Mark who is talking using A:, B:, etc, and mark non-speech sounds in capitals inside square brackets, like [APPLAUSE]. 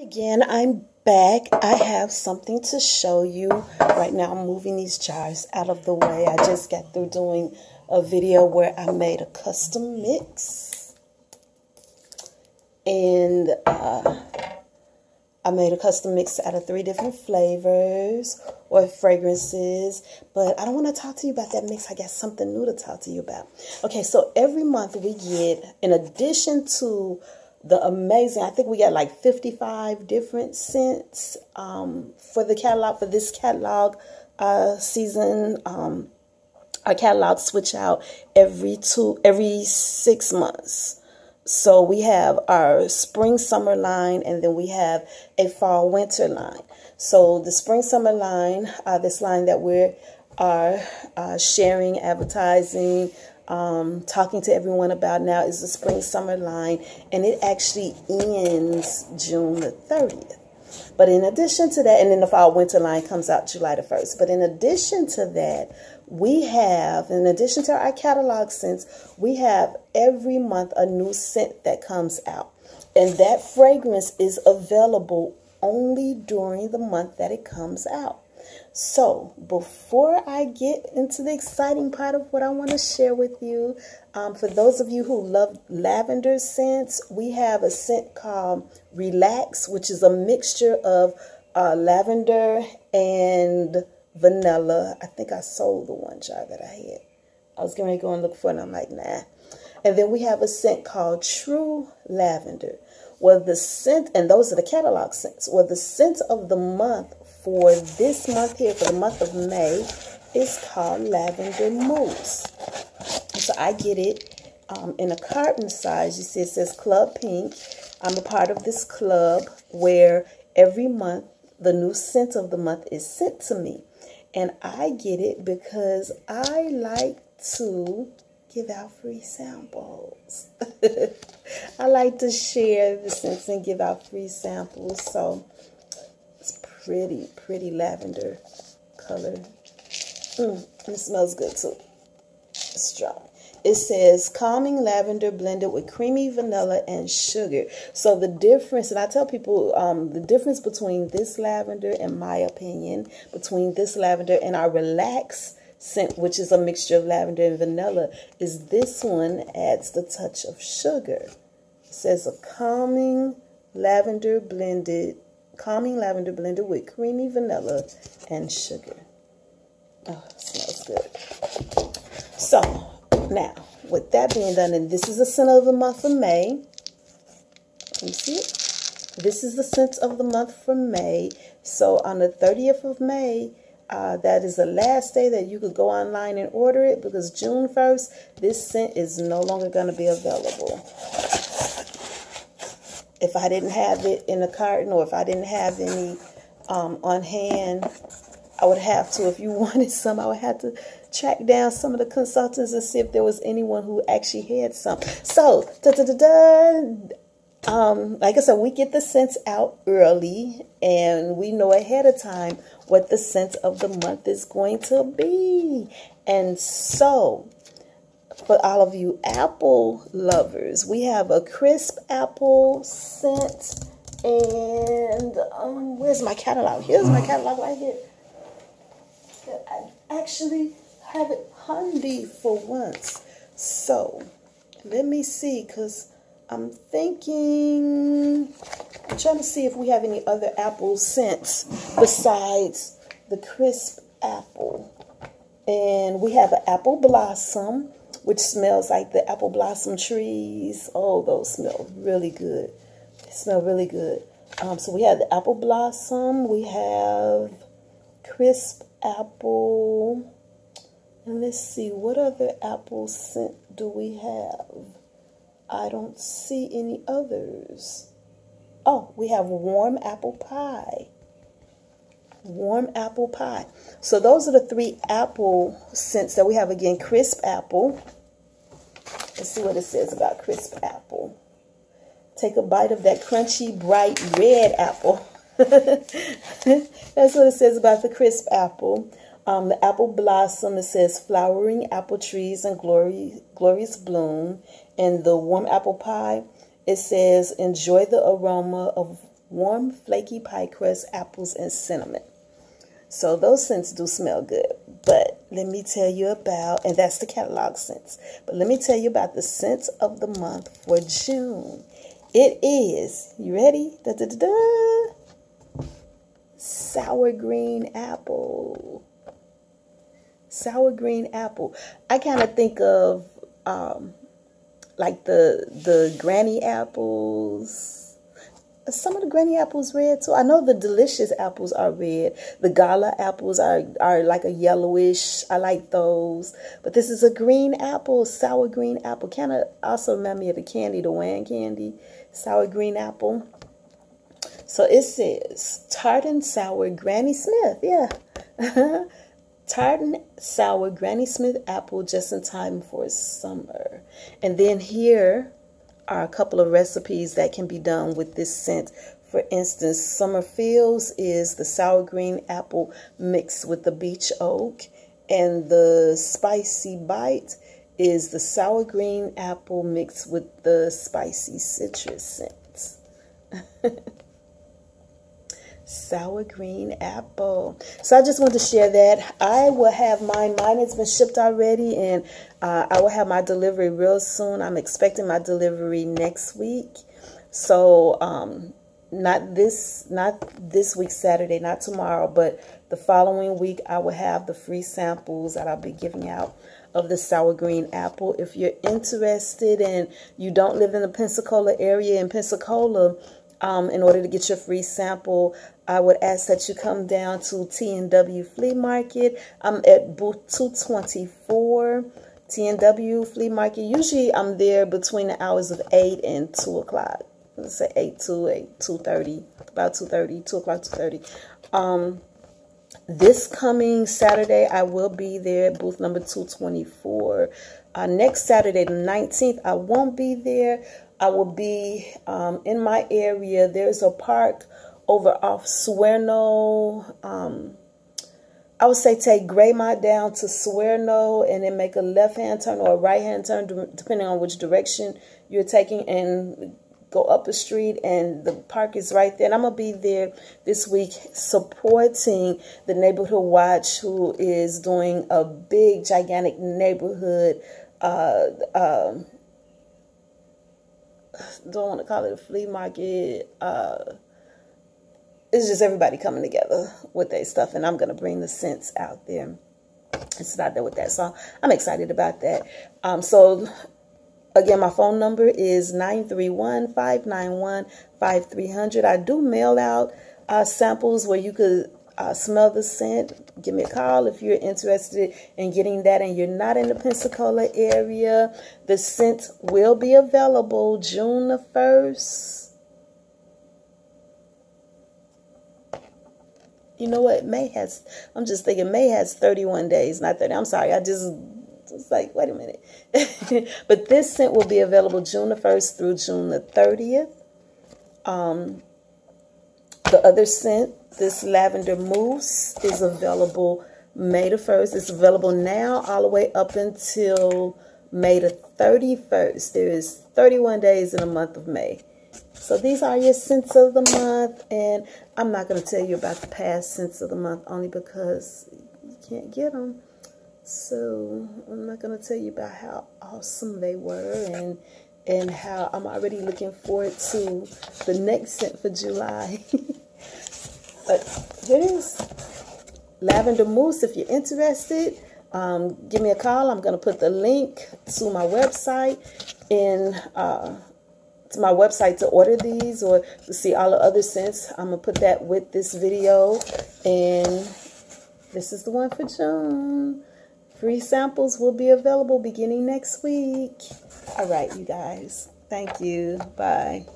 A: Again, I'm back. I have something to show you. Right now, I'm moving these jars out of the way. I just got through doing a video where I made a custom mix. And uh, I made a custom mix out of three different flavors or fragrances. But I don't want to talk to you about that mix. I got something new to talk to you about. Okay, so every month we get, in addition to the amazing. I think we got like 55 different scents um, for the catalog, for this catalog uh, season. Um, our catalog switch out every two, every six months. So we have our spring summer line and then we have a fall winter line. So the spring summer line, uh, this line that we're are uh, sharing, advertising, um, talking to everyone about now is the spring summer line, and it actually ends June the 30th. But in addition to that, and then the fall winter line comes out July the 1st. But in addition to that, we have, in addition to our catalog scents, we have every month a new scent that comes out. And that fragrance is available only during the month that it comes out. So, before I get into the exciting part of what I want to share with you, um, for those of you who love lavender scents, we have a scent called Relax, which is a mixture of uh, lavender and vanilla. I think I sold the one jar that I had. I was going to go and look for it, and I'm like, nah. And then we have a scent called True Lavender. Well, the scent, and those are the catalog scents. Well, the scent of the month for this month here, for the month of May, is called Lavender Mousse. So I get it um, in a carton size. You see it says Club Pink. I'm a part of this club where every month the new scent of the month is sent to me. And I get it because I like to give out free samples. [LAUGHS] I like to share the scents and give out free samples. So pretty, pretty lavender color. Mm, it smells good too. strong. It says calming lavender blended with creamy vanilla and sugar. So the difference, and I tell people um, the difference between this lavender, in my opinion, between this lavender and our relax scent, which is a mixture of lavender and vanilla, is this one adds the touch of sugar. It says a calming lavender blended calming lavender blended with creamy vanilla and sugar. Oh, smells good. So, now, with that being done, and this is the scent of the month of May. Let me see it. This is the scent of the month for May. So, on the 30th of May, uh, that is the last day that you could go online and order it because June 1st, this scent is no longer going to be available if I didn't have it in a carton or if I didn't have any um, on hand, I would have to. If you [LAUGHS] wanted some, I would have to track down some of the consultants and see if there was anyone who actually had some. So, da da da da. Um, like I said, we get the scents out early and we know ahead of time what the scent of the month is going to be. And so, for all of you apple lovers, we have a crisp apple scent. And um, where's my catalog? Here's my catalog right here. I actually have it handy for once. So let me see, because I'm thinking, I'm trying to see if we have any other apple scents besides the crisp apple. And we have an apple blossom which smells like the apple blossom trees. Oh, those smell really good. They smell really good. Um, so we have the apple blossom. We have crisp apple. And let's see, what other apple scent do we have? I don't see any others. Oh, we have warm apple pie. Warm apple pie. So those are the three apple scents that we have again. Crisp apple. Let's see what it says about crisp apple. Take a bite of that crunchy, bright red apple. [LAUGHS] That's what it says about the crisp apple. Um, the apple blossom, it says flowering apple trees and glory, glorious bloom. And the warm apple pie, it says enjoy the aroma of warm, flaky pie crust, apples, and cinnamon. So those scents do smell good. But let me tell you about, and that's the catalog scents. But let me tell you about the scents of the month for June. It is, you ready? Da, da, da, da. Sour green apple. Sour green apple. I kind of think of um, like the the granny apples some of the granny apples red too. I know the delicious apples are red. The gala apples are are like a yellowish. I like those. But this is a green apple, sour green apple. Kind of also remind me of the candy, the Wan candy, sour green apple. So it says tart and sour Granny Smith. Yeah. [LAUGHS] tart and sour Granny Smith apple just in time for summer. And then here are a couple of recipes that can be done with this scent. For instance, Summer Fields is the sour green apple mixed with the beech oak, and the Spicy Bite is the sour green apple mixed with the spicy citrus scents. [LAUGHS] sour green apple. So I just want to share that. I will have mine. Mine has been shipped already, and uh, I will have my delivery real soon. I'm expecting my delivery next week. So um, not this not this week Saturday, not tomorrow, but the following week I will have the free samples that I'll be giving out of the sour green apple. If you're interested and you don't live in the Pensacola area in Pensacola, um, in order to get your free sample, I would ask that you come down to T&W Flea Market. I'm at booth 224, T&W Flea Market. Usually I'm there between the hours of 8 and 2 o'clock. Let's say 8 to 8, 2.30, about 2.30, 2 o'clock, 2.30. Um, this coming Saturday, I will be there at booth number 224. Uh, next Saturday, the 19th, I won't be there. I will be um, in my area. There's a park over off Suerno. Um, I would say take Greymont down to Suerno and then make a left-hand turn or a right-hand turn, depending on which direction you're taking, and go up the street and the park is right there. And I'm going to be there this week supporting the Neighborhood Watch, who is doing a big, gigantic neighborhood uh, uh, don't want to call it a flea market. Uh, it's just everybody coming together with their stuff, and I'm gonna bring the scents out there It's start there with that. So I'm excited about that. Um, so again, my phone number is 931-591-5300. I do mail out uh, samples where you could uh, smell the scent, give me a call if you're interested in getting that and you're not in the Pensacola area. The scent will be available June the 1st. You know what? May has, I'm just thinking May has 31 days, not 30. I'm sorry. I just, it's like, wait a minute. [LAUGHS] but this scent will be available June the 1st through June the 30th. Um, the other scent this lavender mousse is available May the 1st. It's available now all the way up until May the 31st. There is 31 days in the month of May. So these are your scents of the month. And I'm not going to tell you about the past scents of the month only because you can't get them. So I'm not going to tell you about how awesome they were and and how I'm already looking forward to the next scent for July. [LAUGHS] But here it is. Lavender Mousse, if you're interested, um, give me a call. I'm going to put the link to my website in uh, to my website to order these or to see all the other scents. I'm going to put that with this video. And this is the one for June. Free samples will be available beginning next week. All right, you guys. Thank you. Bye.